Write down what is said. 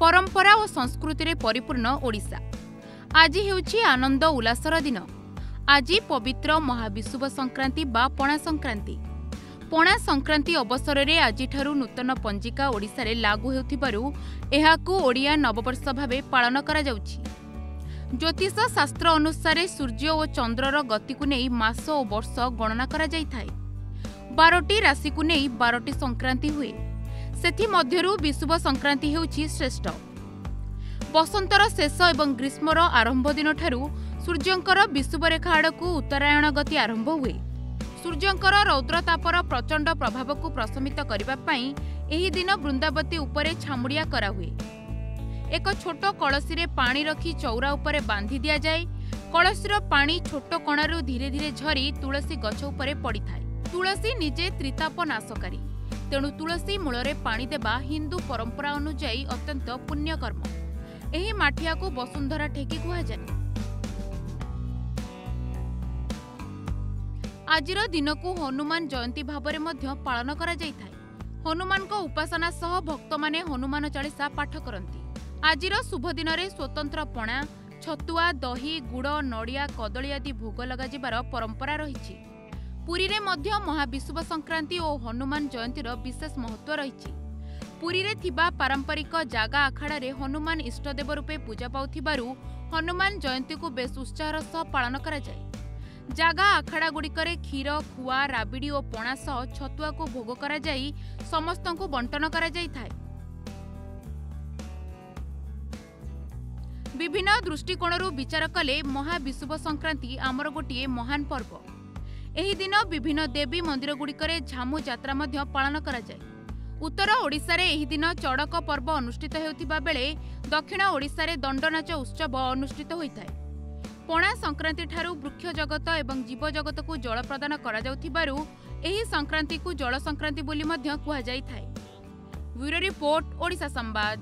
ପରମ୍ପରା ଓ ସଂସ୍କୃତିରେ ପରିପୂର୍ଣ୍ଣ ଓଡ଼ିଶା। ଆଜି ହେଉଛି ଆନନ୍ଦ ଉଲ୍ଲାସର ଦିନ। ଆଜି ପବିତ୍ର ମହାବିଷୁବ ସଂକ୍ରାନ୍ତି ବା ପଣା ସଂକ୍ରାନ୍ତି। ପଣା ସଂକ୍ରାନ୍ତି ଅବସରରେ ଆଜିଠାରୁ ନୂତନ ପଞ୍ଜିକା ଓଡ଼ିଶାରେ ଲାଗୁ ହେଉଥିବାରୁ ଏହାକୁ ଓଡ଼ିଆ ନବବର୍ଷ ଭାବେ ପାଳନ କରାଯାଉଛି। ଜ୍ୟୋତିଷ ଶାସ୍ତ୍ର ଅନୁସାରେ ସୂର୍ଯ୍ୟ ଓ ଚନ୍ଦ୍ରର ଗତିକୁ ନେଇ ମାସ ଓ ବର୍ଷ ଗଣନା କରାଯାଇଥାଏ। ବାରଟି ରାଶିକୁ ନେଇ ବାରଟି ସଂକ୍ରାନ୍ତି ହୁଏ। ସେଥିମଧ୍ୟରୁ ବିଷୁବ ସଂକ୍ରାନ୍ତି ହେଉଛି ଶ୍ରେଷ୍ଠ। ବସନ୍ତର ଶେଷ ଏବଂ ଗ୍ରୀଷ୍ମର ଆରମ୍ଭ ଦିନଠାରୁ ସୂର୍ଯ୍ୟଙ୍କର ବିଷୁବରେଖା ଆଡ଼କୁ ଉତ୍ତରାୟଣ ଗତି ଆରମ୍ଭ ହୁଏ। ସୂର୍ଯ୍ୟଙ୍କର ରୌଦ୍ରତାପର ପ୍ରଚଣ୍ଡ ପ୍ରଭାବକୁ ପ୍ରଶମିତ କରିବା ପାଇଁ ଏହି ଦିନ ବୃନ୍ଦାବତୀ ଉପରେ ଛାମୁଡ଼ିଆ କରାହୁଏ। ଏକ ଛୋଟ କଳସୀରେ ପାଣି ରଖି ଚଉରା ଉପରେ ବାନ୍ଧି ଦିଆଯାଏ। କଳସୀର ପାଣି ଛୋଟ କଣାରୁ ଧୀରେ ଧୀରେ ଝରି ତୁଳସୀ ଗଛ ଉପରେ ପଡ଼ିଥାଏ। ତୁଳସୀ ନିଜେ ତ୍ରିତାପ ନାଶକାରୀ। ତେଣୁ ତୁଳସୀ ମୂଳରେ ପାଣି ଦେବା ହିନ୍ଦୁ ପରମ୍ପରା ଅନୁଯାୟୀ ଅତ୍ୟନ୍ତ ପୁଣ୍ୟକର୍ମ। ଏହି ମାଠିଆକୁ ବସୁନ୍ଧରା ଠେକି କୁହାଯାଏ। ଆଜିର ଦିନକୁ ହନୁମାନ ଜୟନ୍ତୀ ଭାବରେ ମଧ୍ୟ ପାଳନ କରାଯାଇଥାଏ। ହନୁମାନଙ୍କ ଉପାସନା ସହ ଭକ୍ତମାନେ ହନୁମାନ ଚାଳିଶା ପାଠ କରନ୍ତି। ଆଜିର ଶୁଭ ଦିନରେ ସ୍ୱତନ୍ତ୍ର ପଣା ଛତୁଆ ଦହି ଗୁଡ଼ ନଡ଼ିଆ କଦଳୀ ଆଦି ଭୋଗ ଲଗାଯିବାର ପରମ୍ପରା ରହିଛି। ପୁରୀରେ ମଧ୍ୟ ମହାବିଷୁବ ସଂକ୍ରାନ୍ତି ଓ ହନୁମାନ ଜୟନ୍ତୀର ବିଶେଷ ମହତ୍ତ୍ୱ ରହିଛି। ପୁରୀରେ ଥିବା ପାରମ୍ପରିକ ଜାଗା ଆଖଡ଼ାରେ ହନୁମାନ ଇଷ୍ଟଦେବ ରୂପେ ପୂଜା ପାଉଥିବାରୁ ହନୁମାନ ଜୟନ୍ତୀକୁ ବେଶ ଉତ୍ସାହର ସହ ପାଳନ କରାଯାଏ। ଜାଗା ଆଖଡ଼ାଗୁଡ଼ିକରେ କ୍ଷୀର ଖୁଆ ରାବିଡ଼ି ଓ ପଣା ସହ ଛତୁଆକୁ ଭୋଗ କରାଯାଇ ସମସ୍ତଙ୍କୁ ବଣ୍ଟନ କରାଯାଇଥାଏ। ବିଭିନ୍ନ ଦୃଷ୍ଟିକୋଣରୁ ବିଚାର କଲେ ମହାବିଷୁବ ସଂକ୍ରାନ୍ତି ଆମର ଗୋଟିଏ ମହାନ ପର୍ବ। ଏହି ଦିନ ବିଭିନ୍ନ ଦେବୀ ମନ୍ଦିରଗୁଡ଼ିକରେ ଝାମୁ ଯାତ୍ରା ମଧ୍ୟ ପାଳନ କରାଯାଏ। ଉତ୍ତର ଓଡ଼ିଶାରେ ଏହି ଦିନ ଚଡ଼କ ପର୍ବ ଅନୁଷ୍ଠିତ ହେଉଥିବା ବେଳେ ଦକ୍ଷିଣ ଓଡ଼ିଶାରେ ଦଣ୍ଡନାଚ ଉତ୍ସବ ଅନୁଷ୍ଠିତ ହୋଇଥାଏ। ପଣା ସଂକ୍ରାନ୍ତିଠାରୁ ବୃକ୍ଷ ଜଗତ ଏବଂ ଜୀବଜଗତକୁ ଜଳ ପ୍ରଦାନ କରାଯାଉଥିବାରୁ ଏହି ସଂକ୍ରାନ୍ତିକୁ ଜଳ ସଂକ୍ରାନ୍ତି ବୋଲି ମଧ୍ୟ କୁହାଯାଇଥାଏ। ବ୍ୟୁରୋ ରିପୋର୍ଟ ଓଡ଼ିଶା ସମ୍ବାଦ।